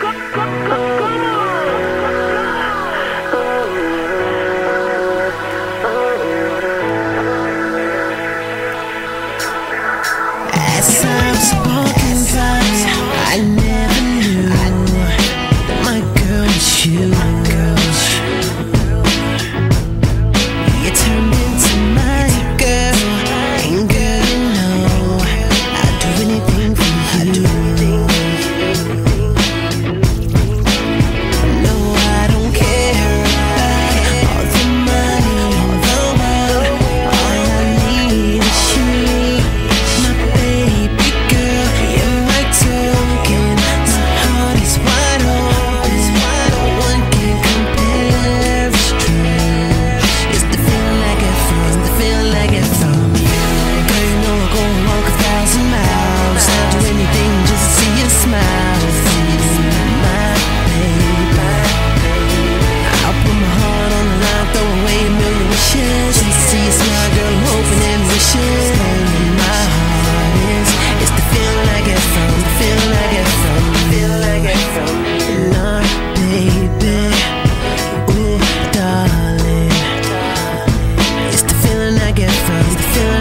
get from the feeling